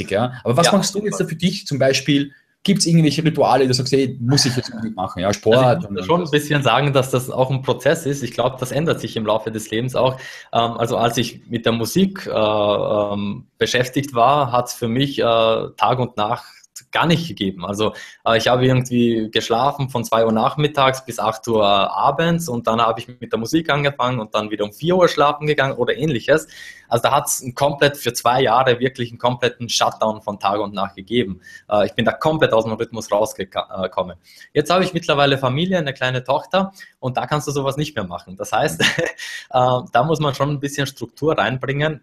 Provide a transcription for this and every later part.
ja. Aber was ja, machst du jetzt da für dich zum Beispiel? Gibt es irgendwelche Rituale, die du sagst, hey, muss ich jetzt unbedingt machen? Ja, Sport. Also ich muss schon ein bisschen sagen, dass das auch ein Prozess ist. Ich glaube, das ändert sich im Laufe des Lebens auch. Ähm, also als ich mit der Musik äh, ähm, beschäftigt war, hat es für mich äh, Tag und Nacht gar nicht gegeben. Also äh, ich habe irgendwie geschlafen von 2 Uhr nachmittags bis 8 Uhr abends und dann habe ich mit der Musik angefangen und dann wieder um 4 Uhr schlafen gegangen oder ähnliches. Also da hat es komplett für zwei Jahre wirklich einen kompletten Shutdown von Tag und Nacht gegeben. Äh, ich bin da komplett aus dem Rhythmus rausgekommen. Jetzt habe ich mittlerweile Familie, eine kleine Tochter und da kannst du sowas nicht mehr machen. Das heißt, äh, da muss man schon ein bisschen Struktur reinbringen.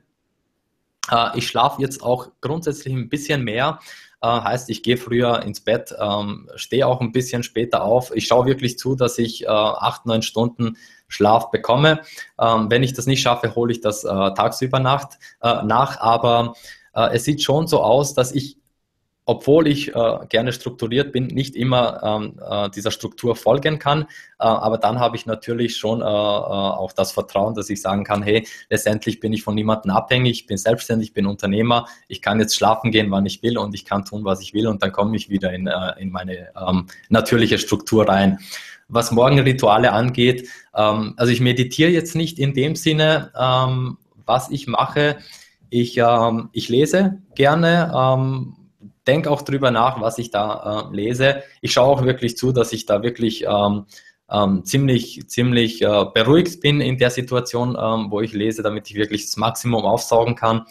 Äh, ich schlafe jetzt auch grundsätzlich ein bisschen mehr. Äh, heißt, ich gehe früher ins Bett, ähm, stehe auch ein bisschen später auf. Ich schaue wirklich zu, dass ich äh, acht, neun Stunden Schlaf bekomme. Ähm, wenn ich das nicht schaffe, hole ich das äh, tagsüber Nacht, äh, nach. Aber äh, es sieht schon so aus, dass ich obwohl ich äh, gerne strukturiert bin, nicht immer ähm, äh, dieser Struktur folgen kann. Äh, aber dann habe ich natürlich schon äh, äh, auch das Vertrauen, dass ich sagen kann, hey, letztendlich bin ich von niemandem abhängig, ich bin selbstständig, ich bin Unternehmer, ich kann jetzt schlafen gehen, wann ich will und ich kann tun, was ich will und dann komme ich wieder in, äh, in meine ähm, natürliche Struktur rein. Was Morgenrituale angeht, ähm, also ich meditiere jetzt nicht in dem Sinne, ähm, was ich mache. Ich, ähm, ich lese gerne, ähm, denke auch drüber nach, was ich da äh, lese. Ich schaue auch wirklich zu, dass ich da wirklich ähm, ähm, ziemlich, ziemlich äh, beruhigt bin in der Situation, ähm, wo ich lese, damit ich wirklich das Maximum aufsaugen kann.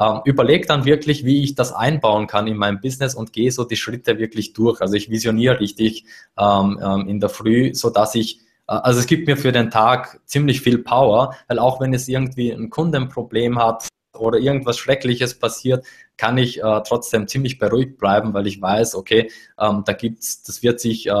Ähm, überlege dann wirklich, wie ich das einbauen kann in mein Business und gehe so die Schritte wirklich durch. Also ich visioniere richtig ähm, ähm, in der Früh, so dass ich äh, also es gibt mir für den Tag ziemlich viel Power, weil auch wenn es irgendwie ein Kundenproblem hat, oder irgendwas Schreckliches passiert, kann ich äh, trotzdem ziemlich beruhigt bleiben, weil ich weiß, okay, ähm, da gibt's, das wird sich ähm,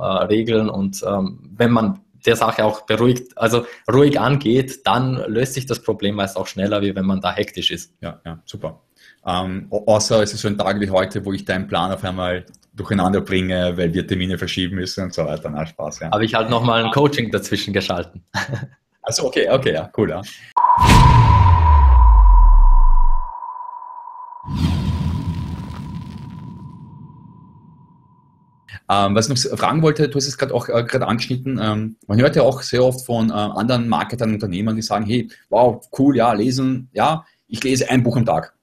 äh, regeln und ähm, wenn man der Sache auch beruhigt, also ruhig angeht, dann löst sich das Problem meist auch schneller, wie wenn man da hektisch ist. Ja, ja, super. Ähm, außer es ist so ein Tag wie heute, wo ich deinen Plan auf einmal durcheinander bringe, weil wir Termine verschieben müssen und so weiter. Na, Spaß, ja. Habe ich halt nochmal ein Coaching dazwischen geschalten. Also okay, okay, ja, cool, ja. Ähm, was ich noch fragen wollte, du hast es gerade auch äh, gerade angeschnitten, ähm, man hört ja auch sehr oft von äh, anderen Marketern und Unternehmern, die sagen, hey, wow, cool, ja, lesen, ja, ich lese ein Buch am Tag.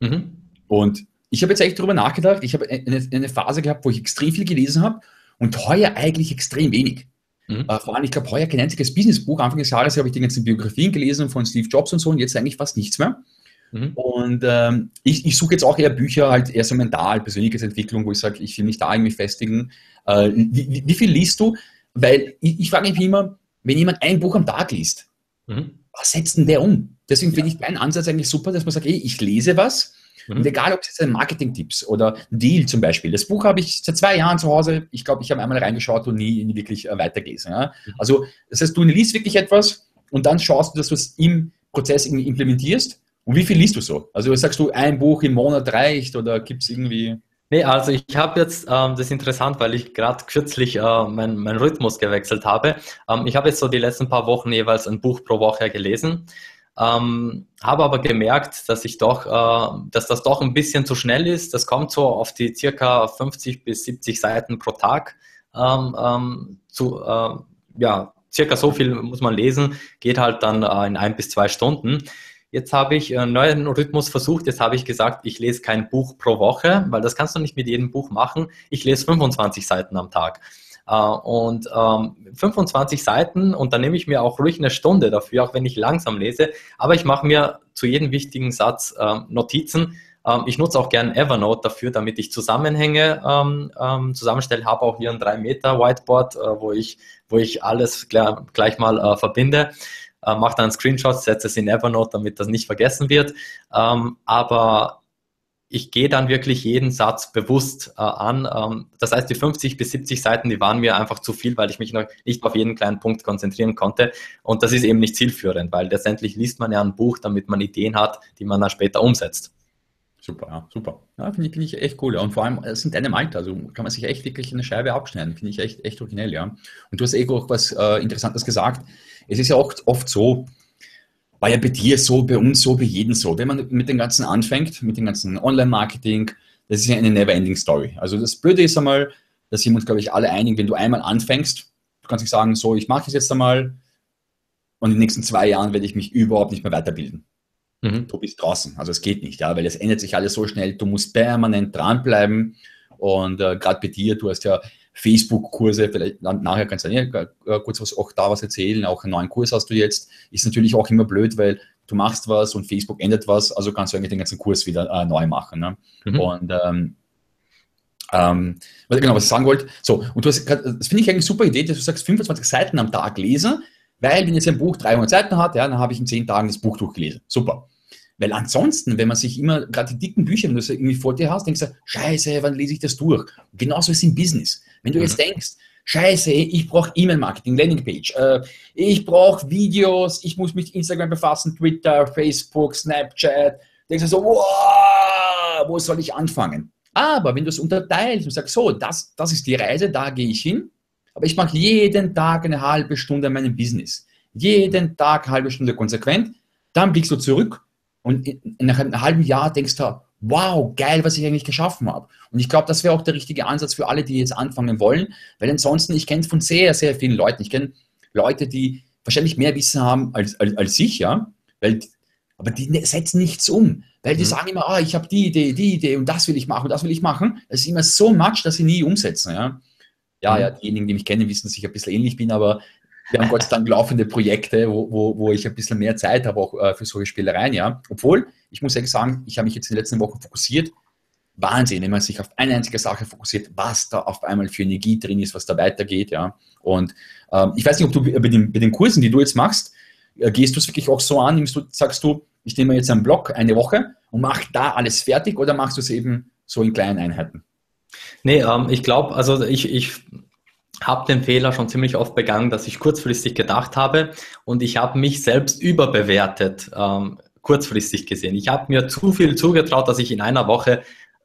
Mhm. Und ich habe jetzt echt darüber nachgedacht, ich habe eine, eine, Phase gehabt, wo ich extrem viel gelesen habe und heuer eigentlich extrem wenig. Mhm. Äh, vor allem, ich glaube, heuer kein einziges Businessbuch. Anfang des Jahres habe ich die ganzen Biografien gelesen von Steve Jobs und so und jetzt eigentlich fast nichts mehr. Mhm. Und ähm, ich, ich suche jetzt auch eher Bücher, halt eher so mental, Persönlichkeitsentwicklung, wo ich sage, ich will mich da irgendwie festigen. Äh, wie, wie, viel liest du? Weil ich, ich frage mich immer, wenn jemand ein Buch am Tag liest, mhm. was setzt denn der um? Deswegen ja. finde ich deinen Ansatz eigentlich super, dass man sagt, ey, ich lese was. Mhm. Und egal, ob es jetzt Marketing-Tipps oder Deal zum Beispiel. Das Buch habe ich seit zwei Jahren zu Hause. Ich glaube, ich habe einmal reingeschaut und nie, nie wirklich äh, weitergelesen. Ja? Mhm. Also, das heißt, du liest wirklich etwas und dann schaust du, dass du es im Prozess irgendwie implementierst und wie viel liest du so? Also sagst du, ein Buch im Monat reicht oder gibt es irgendwie... Nee, also ich habe jetzt, ähm, das ist interessant, weil ich gerade kürzlich äh, meinen mein Rhythmus gewechselt habe. Ähm, ich habe jetzt so die letzten paar Wochen jeweils ein Buch pro Woche gelesen, ähm, habe aber gemerkt, dass ich doch, äh, dass das doch ein bisschen zu schnell ist. Das kommt so auf die circa 50 bis 70 Seiten pro Tag ähm, ähm, zu, äh, ja, circa so viel muss man lesen, geht halt dann äh, in ein bis zwei Stunden. Jetzt habe ich einen neuen Rhythmus versucht. Jetzt habe ich gesagt, ich lese kein Buch pro Woche, weil das kannst du nicht mit jedem Buch machen. Ich lese 25 Seiten am Tag. Äh, und 25 ähm, Seiten und dann nehme ich mir auch ruhig eine Stunde dafür, auch wenn ich langsam lese. Aber ich mache mir zu jedem wichtigen Satz ähm, Notizen. Ähm, ich nutze auch gerne Evernote dafür, damit ich Zusammenhänge zusammenstelle. Habe auch hier ein 3 Meter Whiteboard, äh, wo ich, wo ich alles gleich mal äh, verbinde äh, mache dann einen Screenshot, setze es in Evernote, damit das nicht vergessen wird. Ähm, aber ich gehe dann wirklich jeden Satz bewusst äh, an. Ähm, das heißt, die 50 bis 70 Seiten, die waren mir einfach zu viel, weil ich mich noch nicht auf jeden kleinen Punkt konzentrieren konnte. Und das ist eben nicht zielführend, weil letztendlich liest man ja ein Buch, damit man Ideen hat, die man dann später umsetzt. Super, ja, super. Ja, finde ich, find ich echt cool. Und vor allem, es sind deinem Alter, also kann man sich echt wirklich eine Scheibe abschneiden. Finde ich echt, echt originell, ja. Und du hast eh auch was äh, Interessantes gesagt es ist ja auch oft so, war ja bei dir so, bei uns so, bei jedem so. Wenn man mit dem Ganzen anfängt, mit dem ganzen Online-Marketing, das ist ja eine never-ending Story. Also das Blöde ist einmal, da sind wir uns, glaube ich, alle einig, wenn du einmal anfängst, du kannst nicht sagen, so, ich mache es jetzt einmal und in den nächsten zwei Jahren werde ich mich überhaupt nicht mehr weiterbilden. Mhm. Du bist draußen. Also es geht nicht, ja, weil es ändert sich alles so schnell. Du musst permanent dranbleiben. Und äh, gerade bei dir, du hast ja Facebook-Kurse, vielleicht nachher kannst du ja äh, kurz was, auch da was erzählen, auch einen neuen Kurs hast du jetzt. Ist natürlich auch immer blöd, weil du machst was und Facebook ändert was, also kannst du eigentlich den ganzen Kurs wieder äh, neu machen. Ne? Mhm. Und ähm, ähm, was, genau, was ich sagen wollte, so, und du hast, das finde ich eigentlich eine super Idee, dass du sagst, 25 Seiten am Tag lesen, weil wenn jetzt ein Buch 300 Seiten hat, ja, dann habe ich in 10 Tagen das Buch durchgelesen. Super. Weil ansonsten, wenn man sich immer, gerade die dicken Bücher, wenn du das irgendwie vor dir hast, denkst du, scheiße, wann lese ich das durch? Und genauso ist es im Business. Wenn du mhm. jetzt denkst, scheiße, ich brauche E-Mail-Marketing, Landingpage, äh, ich brauche Videos, ich muss mich Instagram befassen, Twitter, Facebook, Snapchat, denkst du so, wow, wo soll ich anfangen? Aber wenn du es unterteilst und sagst, so, das, das ist die Reise, da gehe ich hin, aber ich mache jeden Tag eine halbe Stunde an meinem Business. Jeden Tag eine halbe Stunde konsequent, dann blickst du zurück und nach einem halben Jahr denkst du, wow, geil, was ich eigentlich geschaffen habe. Und ich glaube, das wäre auch der richtige Ansatz für alle, die jetzt anfangen wollen, weil ansonsten, ich kenne von sehr, sehr vielen Leuten, ich kenne Leute, die wahrscheinlich mehr Wissen haben als, als, als ich, ja, weil, aber die ne, setzen nichts um. Weil die mhm. sagen immer, ah, ich habe die Idee, die Idee und das will ich machen und das will ich machen. Das ist immer so much, dass sie nie umsetzen. Ja, ja, mhm. ja diejenigen, die mich kennen, wissen, dass ich ein bisschen ähnlich bin, aber wir haben Gott sei Dank laufende Projekte, wo, wo, wo ich ein bisschen mehr Zeit habe, auch äh, für solche Spielereien, ja. Obwohl, ich muss ehrlich sagen, ich habe mich jetzt in den letzten Wochen fokussiert. Wahnsinn, wenn man sich auf eine einzige Sache fokussiert, was da auf einmal für Energie drin ist, was da weitergeht, ja. Und ähm, ich weiß nicht, ob du bei den, bei den Kursen, die du jetzt machst, äh, gehst du es wirklich auch so an, du, sagst du, ich nehme jetzt einen Block eine Woche und mache da alles fertig oder machst du es eben so in kleinen Einheiten? Nee, ähm, ich glaube, also ich, ich habe den Fehler schon ziemlich oft begangen, dass ich kurzfristig gedacht habe und ich habe mich selbst überbewertet, ähm, kurzfristig gesehen. Ich habe mir zu viel zugetraut, dass ich in einer Woche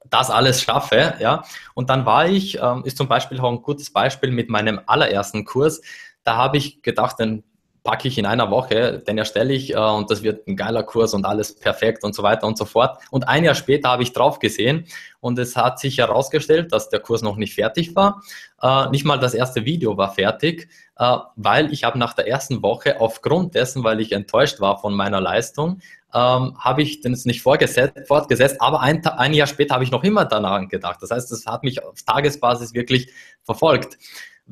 das alles schaffe, ja. Und dann war ich, ähm, ist zum Beispiel auch ein gutes Beispiel mit meinem allerersten Kurs. Da habe ich gedacht, den packe ich in einer Woche, den erstelle ich äh, und das wird ein geiler Kurs und alles perfekt und so weiter und so fort. Und ein Jahr später habe ich drauf gesehen und es hat sich herausgestellt, dass der Kurs noch nicht fertig war. Äh, nicht mal das erste Video war fertig, äh, weil ich habe nach der ersten Woche aufgrund dessen, weil ich enttäuscht war von meiner Leistung, ähm, habe ich das nicht fortgesetzt, aber ein, ein Jahr später habe ich noch immer danach gedacht. Das heißt, es hat mich auf Tagesbasis wirklich verfolgt.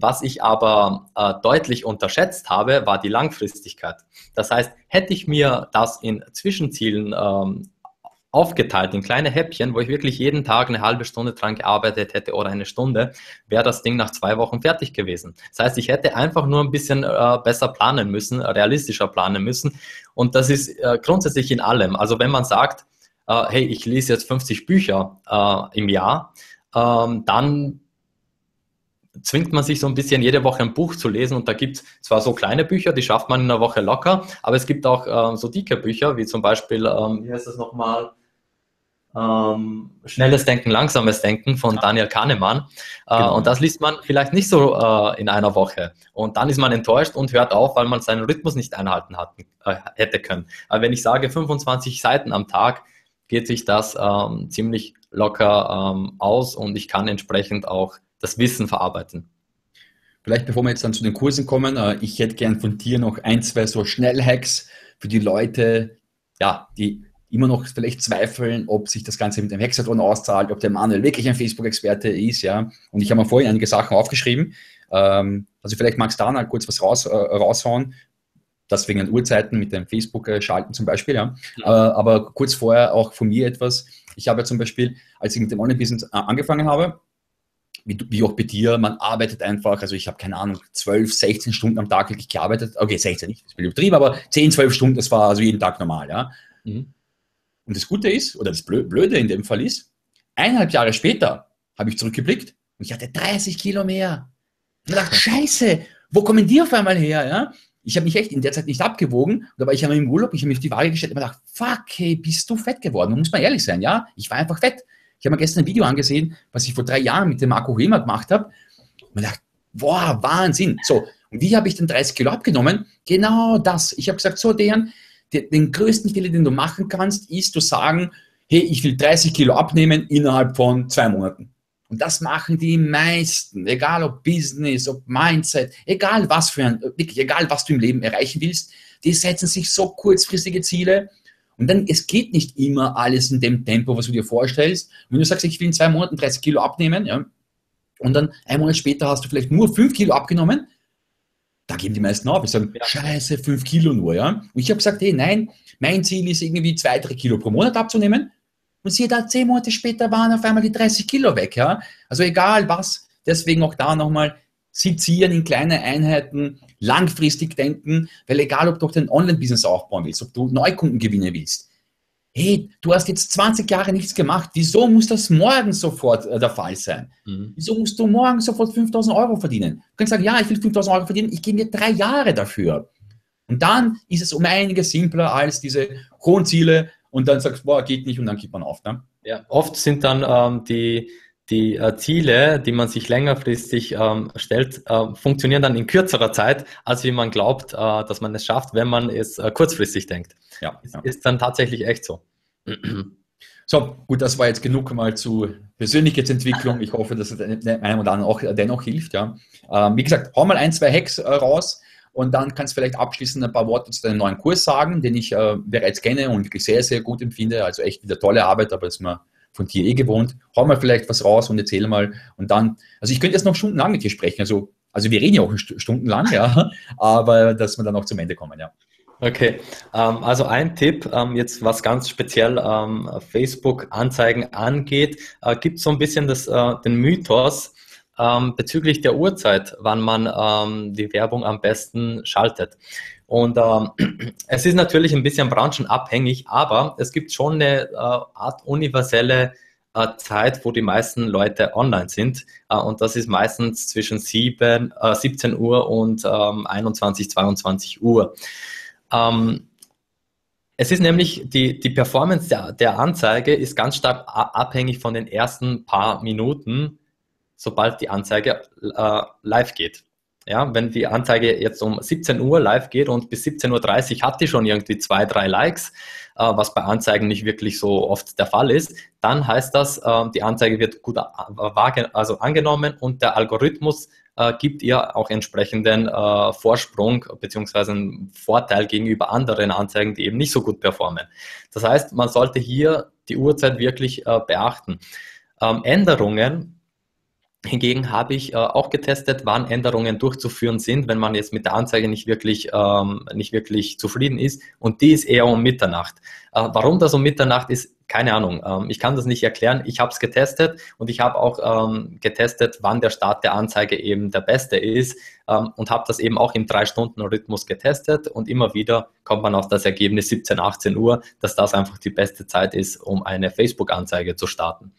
Was ich aber äh, deutlich unterschätzt habe, war die Langfristigkeit. Das heißt, hätte ich mir das in Zwischenzielen ähm, aufgeteilt in kleine Häppchen, wo ich wirklich jeden Tag eine halbe Stunde dran gearbeitet hätte oder eine Stunde, wäre das Ding nach zwei Wochen fertig gewesen. Das heißt, ich hätte einfach nur ein bisschen äh, besser planen müssen, realistischer planen müssen. Und das ist äh, grundsätzlich in allem. Also wenn man sagt, äh, hey, ich lese jetzt 50 Bücher äh, im Jahr, ähm, dann zwingt man sich so ein bisschen jede Woche ein Buch zu lesen und da gibt es zwar so kleine Bücher, die schafft man in einer Woche locker, aber es gibt auch ähm, so dicke Bücher, wie zum Beispiel, ähm, wie heißt das nochmal? Ähm, Schnelles Denken, Langsames Denken von ja. Daniel Kahnemann. Äh, genau. Und das liest man vielleicht nicht so äh, in einer Woche. Und dann ist man enttäuscht und hört auf, weil man seinen Rhythmus nicht einhalten hat, äh, hätte können. Aber wenn ich sage 25 Seiten am Tag, geht sich das ähm, ziemlich locker ähm, aus und ich kann entsprechend auch das Wissen verarbeiten. Vielleicht bevor wir jetzt dann zu den Kursen kommen, äh, ich hätte gern von dir noch ein, zwei so Schnellhacks für die Leute, ja, die immer noch vielleicht zweifeln, ob sich das Ganze mit dem Hexagon auszahlt, ob der Manuel wirklich ein Facebook-Experte ist, ja. Und ich habe mir vorhin einige Sachen aufgeschrieben. Ähm, also vielleicht magst du da mal kurz was raus, äh, raushauen, das wegen den Uhrzeiten mit dem Facebook-Schalten zum Beispiel, ja. ja. Aber, aber kurz vorher auch von mir etwas. Ich habe ja zum Beispiel, als ich mit dem Online-Business äh, angefangen habe, wie, wie, auch bei dir, man arbeitet einfach, also ich habe keine Ahnung, 12, 16 Stunden am Tag wirklich gearbeitet. Okay, 16 nicht, das bin übertrieben, aber 10, 12 Stunden, das war also jeden Tag normal, ja. Mhm. Und das Gute ist, oder das Blöde in dem Fall ist, eineinhalb Jahre später habe ich zurückgeblickt und ich hatte 30 Kilo mehr. Und dachte, scheiße, wo kommen die auf einmal her, ja? Ich habe mich echt in der Zeit nicht abgewogen. Da war ich einmal im Urlaub, ich habe mich auf die Waage gestellt und mir gedacht, fuck, hey, bist du fett geworden? Da muss man ehrlich sein, ja? Ich war einfach fett. Ich habe mir gestern ein Video angesehen, was ich vor drei Jahren mit dem Marco Hemer gemacht habe. Und mir dachte, boah, Wahnsinn. So, und wie habe ich dann 30 Kilo abgenommen? Genau das. Ich habe gesagt, so, Dejan, den größten Fehler, den du machen kannst, ist zu sagen, hey, ich will 30 Kilo abnehmen innerhalb von zwei Monaten. Und das machen die meisten, egal ob Business, ob Mindset, egal was für ein, wirklich, egal was du im Leben erreichen willst, die setzen sich so kurzfristige Ziele. Und dann, es geht nicht immer alles in dem Tempo, was du dir vorstellst. Und wenn du sagst, ich will in zwei Monaten 30 Kilo abnehmen, ja, und dann ein Monat später hast du vielleicht nur 5 Kilo abgenommen, da geben die meisten auf. Die sagen, ja. scheiße, 5 Kilo nur, ja. Und ich habe gesagt, hey, nein, mein Ziel ist irgendwie 2, 3 Kilo pro Monat abzunehmen. Und siehe da, 10 Monate später waren auf einmal die 30 Kilo weg, ja. Also egal was, deswegen auch da nochmal sezieren in kleine Einheiten, langfristig denken, weil egal, ob du auch dein Online-Business aufbauen willst, ob du Neukunden gewinnen willst, hey, du hast jetzt 20 Jahre nichts gemacht, wieso muss das morgen sofort äh, der Fall sein? Mhm. Wieso musst du morgen sofort 5000 Euro verdienen? Du kannst sagen, ja, ich will 5000 Euro verdienen, ich gebe mir drei Jahre dafür. Und dann ist es um einiges simpler als diese hohen Ziele und dann sagst du, boah, geht nicht und dann gibt man auf. Ne? Ja, oft sind dann ähm, die, die äh, Ziele, die man sich längerfristig ähm, stellt, äh, funktionieren dann in kürzerer Zeit, als wie man glaubt, äh, dass man es schafft, wenn man es äh, kurzfristig denkt. Ja, ja. Ist dann tatsächlich echt so. So, gut, das war jetzt genug mal zu Persönlichkeitsentwicklung. Ich hoffe, dass es einem oder anderen auch dennoch hilft. Ja. Ähm, wie gesagt, hau mal ein, zwei Hacks äh, raus und dann kannst du vielleicht abschließend ein paar Worte zu deinem neuen Kurs sagen, den ich äh, bereits kenne und wirklich sehr, sehr gut empfinde. Also echt wieder tolle Arbeit, aber das ist mir von dir eh gewohnt. Hau mal vielleicht was raus und erzähl mal. Und dann, also ich könnte jetzt noch stundenlang mit dir sprechen. Also, also wir reden ja auch stundenlang, ja, aber dass wir dann auch zum Ende kommen, ja. Okay, ähm, also ein Tipp, ähm, jetzt was ganz speziell ähm, Facebook-Anzeigen angeht, äh, gibt so ein bisschen das, äh, den Mythos bezüglich der Uhrzeit, wann man die Werbung am besten schaltet. Und ähm, es ist natürlich ein bisschen branchenabhängig, aber es gibt schon eine äh, Art universelle äh, Zeit, wo die meisten Leute online sind. Äh, und das ist meistens zwischen 7, 17 Uhr und 21, 22 Uhr. Ähm, es ist nämlich, die, die Performance der, der Anzeige ist ganz stark abhängig von den ersten paar Minuten, sobald die Anzeige äh, live geht. Ja, wenn die Anzeige jetzt um 17 Uhr live geht und bis 17.30 Uhr hat die schon irgendwie zwei, drei Likes, äh, was bei Anzeigen nicht wirklich so oft der Fall ist, dann heißt das, äh, die Anzeige wird gut also angenommen und der Algorithmus äh, gibt ihr auch entsprechenden äh, Vorsprung bzw. einen Vorteil gegenüber anderen Anzeigen, die eben nicht so gut performen. Das heißt, man sollte hier die Uhrzeit wirklich äh, beachten. Ähm, Änderungen Hingegen habe ich äh, auch getestet, wann Änderungen durchzuführen sind, wenn man jetzt mit der Anzeige nicht wirklich, ähm, nicht wirklich zufrieden ist. Und die ist eher um Mitternacht. Äh, warum das um Mitternacht ist, keine Ahnung. Ähm, ich kann das nicht erklären. Ich habe es getestet und ich habe auch ähm, getestet, wann der Start der Anzeige eben der beste ist ähm, und habe das eben auch im Drei-Stunden-Rhythmus getestet und immer wieder kommt man auf das Ergebnis 17, 18 Uhr, dass das einfach die beste Zeit ist, um eine Facebook-Anzeige zu starten.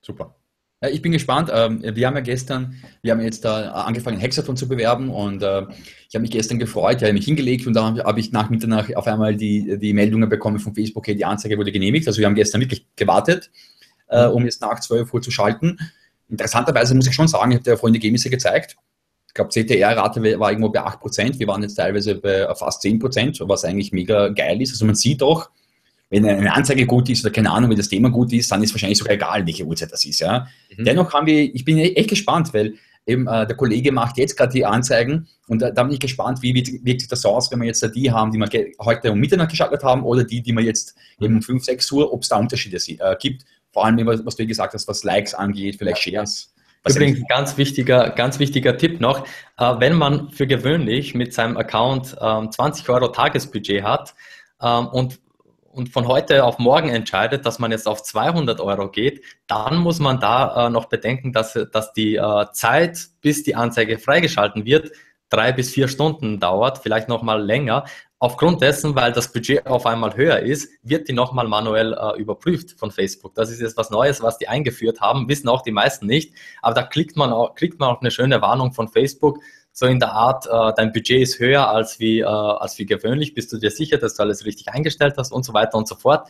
Super. Ich bin gespannt. Ähm, wir haben ja gestern, wir haben jetzt da angefangen, Hexathon zu bewerben und äh, ich habe mich gestern gefreut, ich habe mich hingelegt und da habe ich nach Mitternacht auf einmal die, die Meldungen bekommen von Facebook, hey, die Anzeige wurde genehmigt. Also wir haben gestern wirklich gewartet, äh, um jetzt nach 12 Uhr zu schalten. Interessanterweise muss ich schon sagen, ich habe dir vorhin die Ergebnisse gezeigt. Ich glaube, CTR-Rate war irgendwo bei 8%, wir waren jetzt teilweise bei fast 10%, was eigentlich mega geil ist. Also man sieht doch, wenn eine Anzeige gut ist oder keine Ahnung, wie das Thema gut ist, dann ist wahrscheinlich sogar egal, welche Uhrzeit das ist. Ja. Mhm. Dennoch haben wir, ich bin echt gespannt, weil eben äh, der Kollege macht jetzt gerade die Anzeigen und äh, da bin ich gespannt, wie wirkt sich das aus, wenn wir jetzt die haben, die wir heute um Mitternacht geschaltet haben oder die, die wir jetzt eben um 5, 6 Uhr, ob es da Unterschiede äh, gibt. Vor allem, was du gesagt hast, was Likes angeht, vielleicht Shares. Was Übrigens, ganz wichtiger, ganz wichtiger Tipp noch, äh, wenn man für gewöhnlich mit seinem Account ähm, 20 Euro Tagesbudget hat ähm, und und von heute auf morgen entscheidet, dass man jetzt auf 200 Euro geht, dann muss man da äh, noch bedenken, dass, dass die äh, Zeit, bis die Anzeige freigeschalten wird, drei bis vier Stunden dauert, vielleicht noch mal länger. Aufgrund dessen, weil das Budget auf einmal höher ist, wird die nochmal manuell äh, überprüft von Facebook. Das ist jetzt was Neues, was die eingeführt haben, wissen auch die meisten nicht. Aber da klickt man, auch, klickt man auf eine schöne Warnung von Facebook, so in der Art, äh, dein Budget ist höher als wie, äh, als wie gewöhnlich, bist du dir sicher, dass du alles richtig eingestellt hast und so weiter und so fort.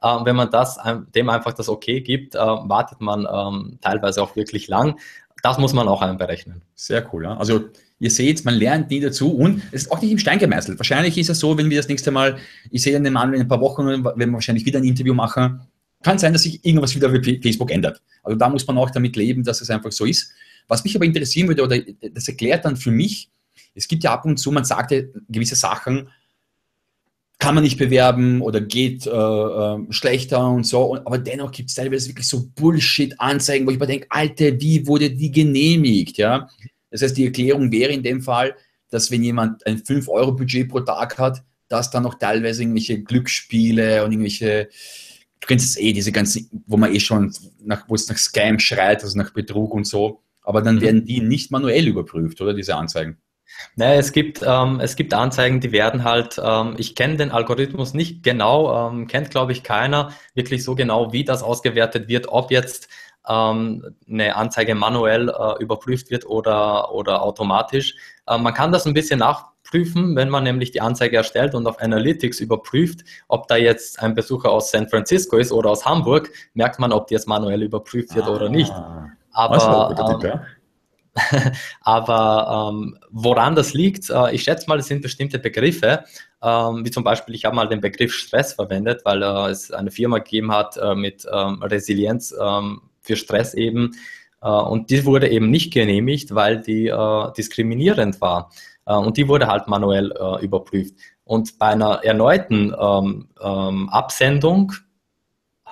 Äh, wenn man das, dem einfach das Okay gibt, äh, wartet man ähm, teilweise auch wirklich lang. Das muss man auch einberechnen. Sehr cool. Ja? Also Ihr seht, man lernt nie dazu und es ist auch nicht im Stein gemeißelt. Wahrscheinlich ist es so, wenn wir das nächste Mal, ich sehe den Mann in ein paar Wochen, wenn wir wahrscheinlich wieder ein Interview machen, kann sein, dass sich irgendwas wieder auf Facebook ändert. Also da muss man auch damit leben, dass es einfach so ist. Was mich aber interessieren würde, oder das erklärt dann für mich, es gibt ja ab und zu, man sagt ja gewisse Sachen, kann man nicht bewerben oder geht äh, äh, schlechter und so. aber dennoch gibt es teilweise wirklich so Bullshit-Anzeigen, wo ich mir denke, Alter, wie wurde die genehmigt? Ja? Das heißt, die Erklärung wäre in dem Fall, dass wenn jemand ein 5-Euro-Budget pro Tag hat, dass dann noch teilweise irgendwelche Glücksspiele und irgendwelche, du kennst es eh, diese ganzen, wo man eh schon, nach, wo es nach Scam schreit, also nach Betrug und so, aber dann mhm. werden die nicht manuell überprüft, oder diese Anzeigen? Naja, es gibt, ähm, es gibt Anzeigen, die werden halt, ähm, ich kenne den Algorithmus nicht genau, ähm, kennt glaube ich keiner wirklich so genau, wie das ausgewertet wird, ob jetzt ähm, eine Anzeige manuell äh, überprüft wird oder, oder automatisch. Äh, man kann das ein bisschen nachprüfen, wenn man nämlich die Anzeige erstellt und auf Analytics überprüft, ob da jetzt ein Besucher aus San Francisco ist oder aus Hamburg, merkt man, ob die jetzt manuell überprüft wird ah, oder nicht. Aber, ähm, Aber ähm, woran das liegt, äh, ich schätze mal, es sind bestimmte Begriffe, ähm, wie zum Beispiel, ich habe mal den Begriff Stress verwendet, weil äh, es eine Firma gegeben hat äh, mit ähm, Resilienz ähm, für Stress eben. Äh, und die wurde eben nicht genehmigt, weil die äh, diskriminierend war. Äh, und die wurde halt manuell überprüft. Und bei einer erneuten ähm, Absendung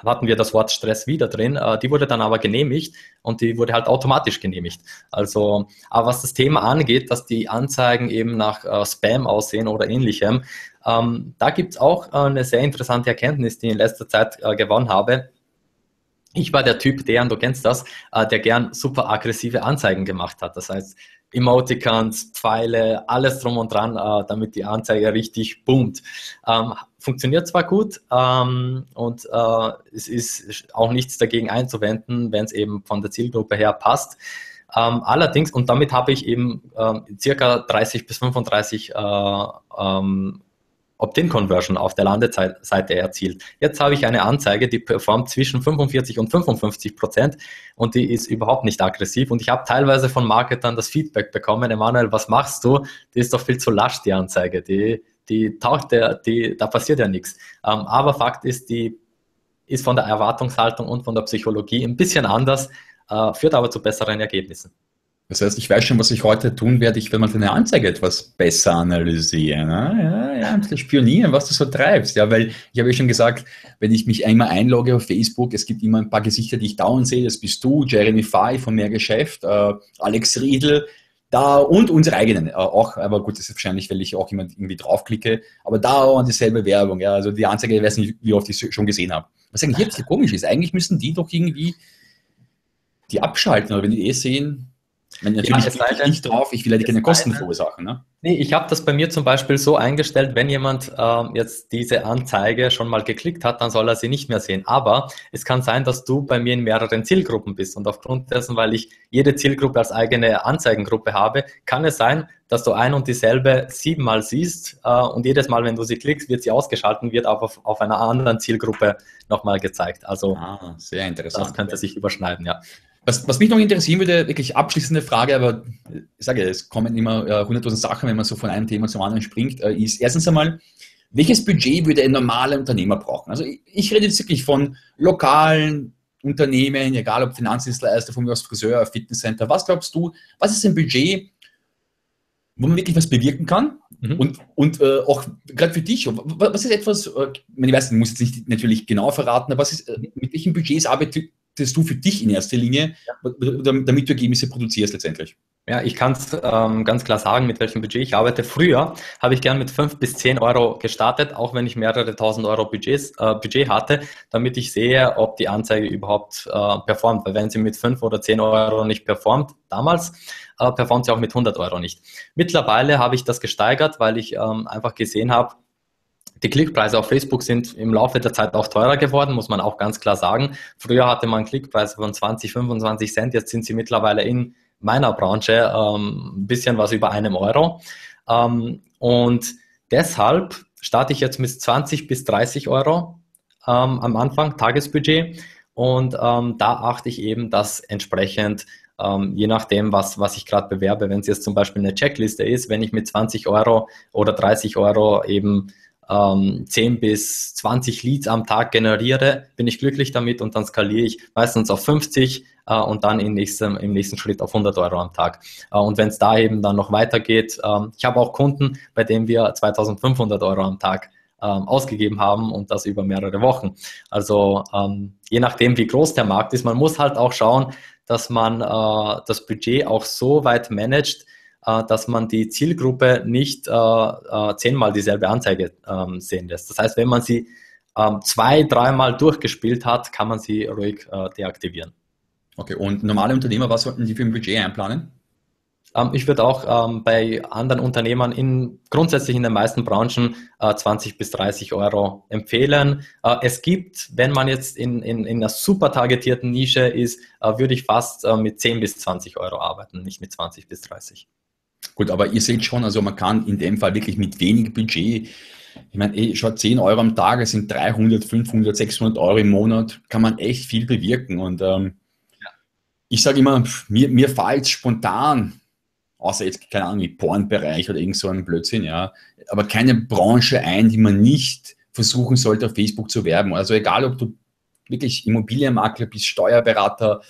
hatten wir das Wort Stress wieder drin. Äh, die wurde dann aber genehmigt und die wurde halt automatisch genehmigt. Also, aber was das Thema angeht, dass die Anzeigen eben nach äh, Spam aussehen oder ähnlichem, ähm, da gibt es auch äh, eine sehr interessante Erkenntnis, die ich in letzter Zeit gewonnen habe. Ich war der Typ, der, und du kennst das, der gern super aggressive Anzeigen gemacht hat. Das heißt, Emoticons, Pfeile, alles drum und dran, äh, damit die Anzeige richtig boomt. Ähm, funktioniert zwar gut ähm, und äh, es ist auch nichts dagegen einzuwenden, wenn es eben von der Zielgruppe her passt. Ähm, allerdings, und damit habe ich eben ähm, circa 30 bis 35 äh, ähm, Opt-in-Conversion auf der Landeseite erzielt. Jetzt habe ich eine Anzeige, die performt zwischen 45 und 55 Prozent und die ist überhaupt nicht aggressiv. Und ich habe teilweise von Marketern das Feedback bekommen, Emanuel, was machst du? Die ist doch viel zu lasch, die Anzeige. Die, die taucht der, die, da passiert ja nichts. Ähm, aber Fakt ist, die ist von der Erwartungshaltung und von der Psychologie ein bisschen anders, äh, führt aber zu besseren Ergebnissen. Das heißt, ich weiß schon, was ich heute tun werde. Ich werde mal deine Anzeige etwas besser analysieren. Ne? Ja, ja, ein bisschen spionieren, was du so treibst. Ja, weil ich habe ja schon gesagt, wenn ich mich einmal einlogge auf Facebook, es gibt immer ein paar Gesichter, die ich dauernd sehe. Das bist du, Jeremy Fay von Mehr Geschäft, äh, Alex Riedel, da und unsere eigenen äh, auch. Aber gut, das ist wahrscheinlich, weil ich auch immer irgendwie draufklicke. Aber dauernd dieselbe Werbung. Ja, also die Anzeige, ich weiß nicht, wie oft ich schon gesehen habe. Was eigentlich jetzt komisch ist. Eigentlich müssten die doch irgendwie die abschalten, oder wenn die eh sehen, wenn natürlich ja, ich nicht drauf, ich will ja die keine Kosten verursachen. Ne? Nee, ich habe das bei mir zum Beispiel so eingestellt, wenn jemand äh, jetzt diese Anzeige schon mal geklickt hat, dann soll er sie nicht mehr sehen. Aber es kann sein, dass du bei mir in mehreren Zielgruppen bist. Und aufgrund dessen, weil ich jede Zielgruppe als eigene Anzeigengruppe habe, kann es sein, dass du ein und dieselbe siebenmal siehst äh, und jedes Mal, wenn du sie klickst, wird sie ausgeschalten, wird aber auf, auf einer anderen Zielgruppe nochmal gezeigt. Also ah, sehr interessant. Das könnte sich überschneiden, ja. Was, was, mich noch interessieren würde, wirklich abschließende Frage, aber ich sage, es kommen immer äh, hunderttausend äh, Sachen, wenn man so von einem Thema zum anderen springt, äh, ist erstens einmal, welches Budget würde ein normaler Unternehmer brauchen? Also ich, ich rede jetzt wirklich von lokalen Unternehmen, egal ob Finanzdienstleister, von mir aus Friseur, Fitnesscenter. Was glaubst du, was ist ein Budget, wo man wirklich was bewirken kann? Mhm. Und, und äh, auch gerade für dich, was ist etwas, äh, ich weiß, ich muss jetzt nicht natürlich genau verraten, aber was ist, äh, mit welchen Budgets arbeitet arbeitest du für dich in erster Linie, damit du Ergebnisse produzierst letztendlich? Ja, ich kann es ähm, ganz klar sagen, mit welchem Budget ich arbeite. Früher habe ich gern mit fünf bis zehn Euro gestartet, auch wenn ich mehrere tausend Euro Budgets, äh, Budget hatte, damit ich sehe, ob die Anzeige überhaupt äh, performt. Weil wenn sie mit fünf oder zehn Euro nicht performt, damals, äh, performt sie auch mit 100 Euro nicht. Mittlerweile habe ich das gesteigert, weil ich ähm, einfach gesehen habe, die Klickpreise auf Facebook sind im Laufe der Zeit auch teurer geworden, muss man auch ganz klar sagen. Früher hatte man Klickpreise von 20, 25 Cent, jetzt sind sie mittlerweile in meiner Branche ähm, ein bisschen was über einem Euro. Ähm, und deshalb starte ich jetzt mit 20 bis 30 Euro ähm, am Anfang, Tagesbudget. Und ähm, da achte ich eben, dass entsprechend ähm, je nachdem, was, was ich gerade bewerbe, wenn es jetzt zum Beispiel eine Checkliste ist, wenn ich mit 20 Euro oder 30 Euro eben ähm, 10 bis 20 Leads am Tag generiere, bin ich glücklich damit und dann skaliere ich meistens auf 50 äh, und dann im nächsten, im nächsten Schritt auf 100 Euro am Tag. Äh, und wenn es da eben dann noch weitergeht, äh, ich habe auch Kunden, bei denen wir 2500 Euro am Tag ähm, ausgegeben haben und das über mehrere Wochen. Also ähm, je nachdem, wie groß der Markt ist, man muss halt auch schauen, dass man äh, das Budget auch so weit managt, dass man die Zielgruppe nicht äh, äh, zehnmal dieselbe Anzeige ähm, sehen lässt. Das heißt, wenn man sie ähm, zwei, dreimal durchgespielt hat, kann man sie ruhig äh, deaktivieren. Okay, und normale Unternehmer, was sollten die für ein Budget einplanen? Ähm, ich würde auch ähm, bei anderen Unternehmern in, grundsätzlich in den meisten Branchen äh, 20 bis 30 Euro empfehlen. Äh, es gibt, wenn man jetzt in, in, in einer super targetierten Nische ist, äh, würde ich fast äh, mit 10 bis 20 Euro arbeiten, nicht mit 20 bis 30. Gut, aber ihr seht schon, also man kann in dem Fall wirklich mit wenig Budget, ich meine, eh, schon 10 Euro am Tag, sind 300, 500, 600 Euro im Monat, kann man echt viel bewirken. Und ähm, ja. ich sage immer, mir, mir fällt spontan, außer jetzt, keine Ahnung, wie Pornbereich oder irgend so ein Blödsinn, ja, aber keine Branche ein, die man nicht versuchen sollte, auf Facebook zu werben. Also egal, ob du wirklich Immobilienmakler bist, Steuerberater,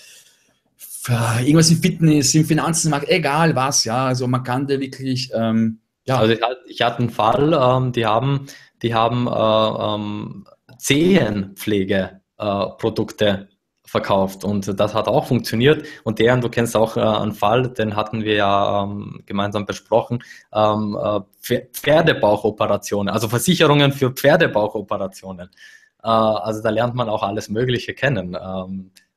irgendwas im Fitness, im Finanzenmarkt, egal was, ja. Also man kann da wirklich, ähm, ja. Also ich, hatte einen Fall, ähm, die haben, die haben äh, ähm, Zehenpflegeprodukte äh, verkauft und das hat auch funktioniert und deren, du kennst auch äh, einen Fall, den hatten wir ja ähm, gemeinsam besprochen, ähm, äh, Pferdebauchoperationen, also Versicherungen für Pferdebauchoperationen. Äh, also da lernt man auch alles Mögliche kennen.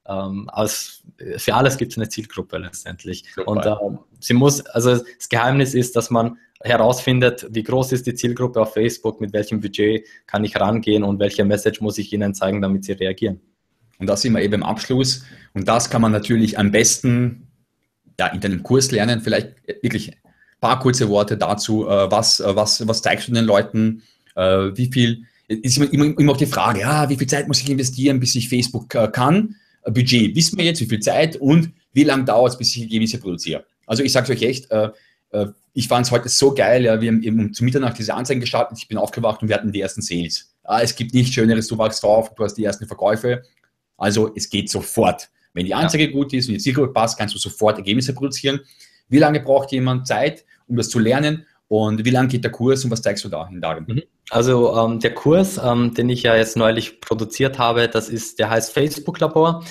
Ähm, aus, für alles gibt es eine Zielgruppe letztendlich. Super. Und äh, sie muss, also das Geheimnis ist, dass man herausfindet, wie groß ist die Zielgruppe auf Facebook, mit welchem Budget kann ich rangehen und welche Message muss ich ihnen zeigen, damit sie reagieren. Und das sind wir eben im Abschluss. Und das kann man natürlich am besten ja, in deinem Kurs lernen. Vielleicht wirklich ein paar kurze Worte dazu. Äh, was, äh, was, was zeigst du den Leuten? Äh, wie viel, ist immer, immer, immer auch die Frage, ja, wie viel Zeit muss ich investieren, bis ich Facebook kann? Budget wissen wir jetzt, wie viel Zeit und wie lange dauert es, bis ich Ergebnisse produziere. Also ich sage es euch echt, äh, äh, ich fand es heute so geil, ja, wir haben eben zu Mitternacht diese Anzeigen gestartet, ich bin aufgewacht und wir hatten die ersten Sales. Ah, es gibt nichts Schöneres, du wachst drauf, du hast die ersten Verkäufe. Also es geht sofort. Wenn die Anzeige ja. gut ist, wenn die Zielgruppe passt, kannst du sofort Ergebnisse produzieren. Wie lange braucht jemand Zeit, um das zu lernen? Und wie lange geht der Kurs und was zeigst du da in darin? Mhm. Also ähm, der Kurs, ähm, den ich ja jetzt neulich produziert habe, das ist, der heißt Facebook Labor.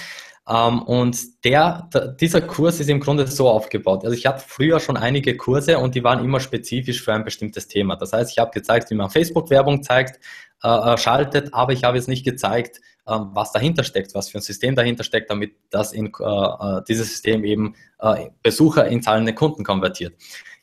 Ähm, und der, dieser Kurs ist im Grunde so aufgebaut. Also ich hatte früher schon einige Kurse und die waren immer spezifisch für ein bestimmtes Thema. Das heißt, ich habe gezeigt, wie man Facebook-Werbung zeigt, äh, äh schaltet, aber ich habe jetzt nicht gezeigt, äh, was dahinter steckt, was für ein System dahinter steckt, damit das in, äh, äh dieses System eben äh, Besucher in zahlende Kunden konvertiert.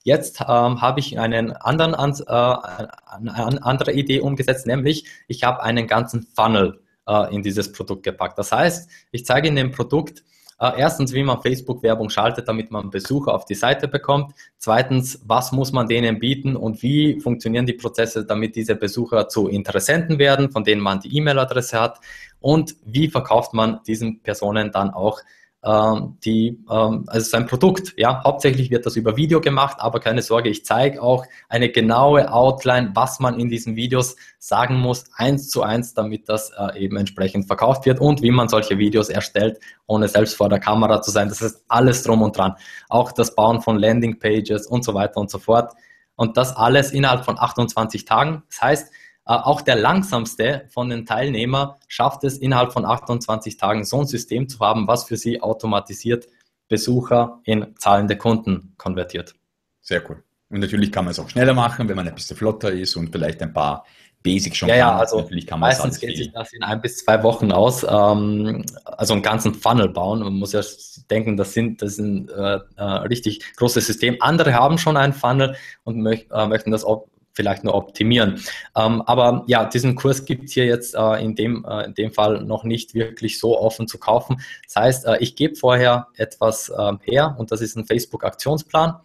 Jetzt ähm, habe ich einen anderen, äh, eine andere Idee umgesetzt, nämlich ich habe einen ganzen Funnel äh, in dieses Produkt gepackt. Das heißt, ich zeige in dem Produkt äh, erstens, wie man Facebook-Werbung schaltet, damit man Besucher auf die Seite bekommt. Zweitens, was muss man denen bieten und wie funktionieren die Prozesse, damit diese Besucher zu Interessenten werden, von denen man die E-Mail-Adresse hat. Und wie verkauft man diesen Personen dann auch ähm, die, ähm, also sein Produkt. Ja, hauptsächlich wird das über Video gemacht, aber keine Sorge, ich zeige auch eine genaue Outline, was man in diesen Videos sagen muss, eins zu eins, damit das äh, eben entsprechend verkauft wird und wie man solche Videos erstellt, ohne selbst vor der Kamera zu sein. Das ist alles drum und dran. Auch das Bauen von Landingpages und so weiter und so fort. Und das alles innerhalb von 28 Tagen. Das heißt, auch der langsamste von den Teilnehmern schafft es innerhalb von 28 Tagen so ein System zu haben, was für sie automatisiert Besucher in zahlende Kunden konvertiert. Sehr cool. Und natürlich kann man es auch schneller machen, wenn man ein bisschen flotter ist und vielleicht ein paar Basics schon ja, kann. Ja, also natürlich kann man meistens geht sich das in ein bis zwei Wochen aus. Ähm, also einen ganzen Funnel bauen. Man muss ja denken, das sind, das sind äh, äh, richtig große System. Andere haben schon einen Funnel und möch, äh, möchten das auch vielleicht nur optimieren. Ähm, aber ja, diesen Kurs gibt es hier jetzt äh, in, dem, äh, in dem Fall noch nicht wirklich so offen zu kaufen. Das heißt, äh, ich gebe vorher etwas ähm, her und das ist ein Facebook-Aktionsplan.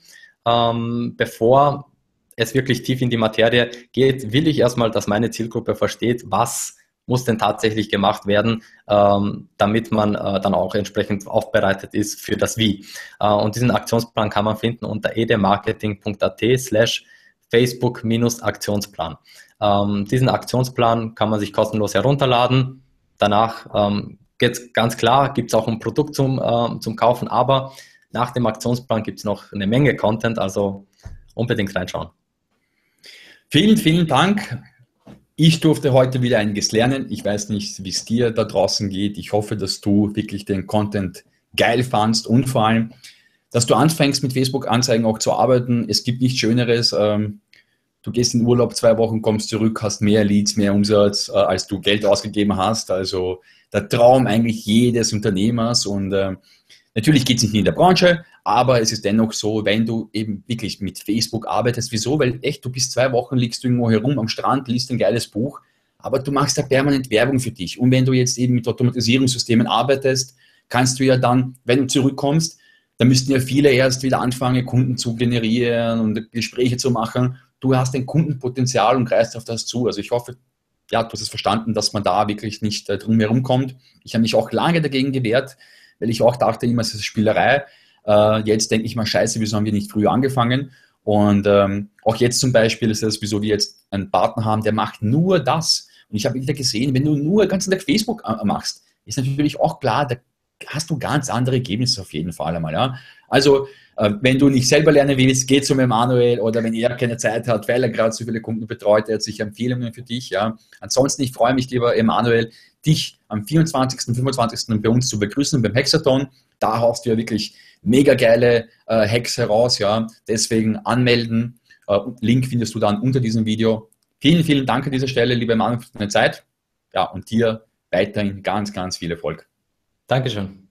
Ähm, bevor es wirklich tief in die Materie geht, will ich erstmal, dass meine Zielgruppe versteht, was muss denn tatsächlich gemacht werden, ähm, damit man äh, dann auch entsprechend aufbereitet ist für das Wie. Äh, und diesen Aktionsplan kann man finden unter edemarketing.at slash Facebook-Aktionsplan. Ähm, diesen Aktionsplan kann man sich kostenlos herunterladen. Danach ähm, geht es ganz klar, gibt es auch ein Produkt zum, äh, zum Kaufen, aber nach dem Aktionsplan gibt es noch eine Menge Content, also unbedingt reinschauen. Vielen, vielen Dank. Ich durfte heute wieder einiges lernen. Ich weiß nicht, wie es dir da draußen geht. Ich hoffe, dass du wirklich den Content geil fandst und vor allem, dass du anfängst mit Facebook-Anzeigen auch zu arbeiten. Es gibt nichts Schöneres. Ähm, du gehst in Urlaub zwei Wochen, kommst zurück, hast mehr Leads, mehr Umsatz, äh, als du Geld ausgegeben hast. Also der Traum eigentlich jedes Unternehmers und äh, Natürlich geht es nicht in der Branche, aber es ist dennoch so, wenn du eben wirklich mit Facebook arbeitest, wieso? Weil echt, du bist zwei Wochen, liegst du irgendwo herum am Strand, liest ein geiles Buch, aber du machst da permanent Werbung für dich. Und wenn du jetzt eben mit Automatisierungssystemen arbeitest, kannst du ja dann, wenn du zurückkommst, da müssten ja viele erst wieder anfangen, Kunden zu generieren und Gespräche zu machen. Du hast ein Kundenpotenzial und greifst auf das zu. Also ich hoffe, ja, du hast es verstanden, dass man da wirklich nicht äh, drum herum kommt. Ich habe mich auch lange dagegen gewehrt, weil ich auch dachte immer, es ist Spielerei. Äh, jetzt denke ich mal, scheiße, wieso haben wir nicht früher angefangen? Und ähm, auch jetzt zum Beispiel ist es, wieso wir jetzt einen Partner haben, der macht nur das. Und ich habe wieder gesehen, wenn du nur den ganzen Tag Facebook äh, machst, ist natürlich auch klar, da hast du ganz andere Ergebnisse auf jeden Fall einmal. Ja? Also, wenn du nicht selber lernen willst, geh zum Emanuel oder wenn er keine Zeit hat, weil er gerade so viele Kunden betreut, er hat sicher Empfehlungen für dich. Ja? Ansonsten, ich freue mich, lieber Emanuel, dich am 24. und 25. bei uns zu begrüßen beim Hexathon. Da haust du ja wirklich mega geile äh, Hacks heraus. Ja? Deswegen anmelden. Äh, Link findest du dann unter diesem Video. Vielen, vielen Dank an dieser Stelle, liebe Emanuel, für deine Zeit. Ja, und dir weiterhin ganz, ganz viel Erfolg. Dankeschön.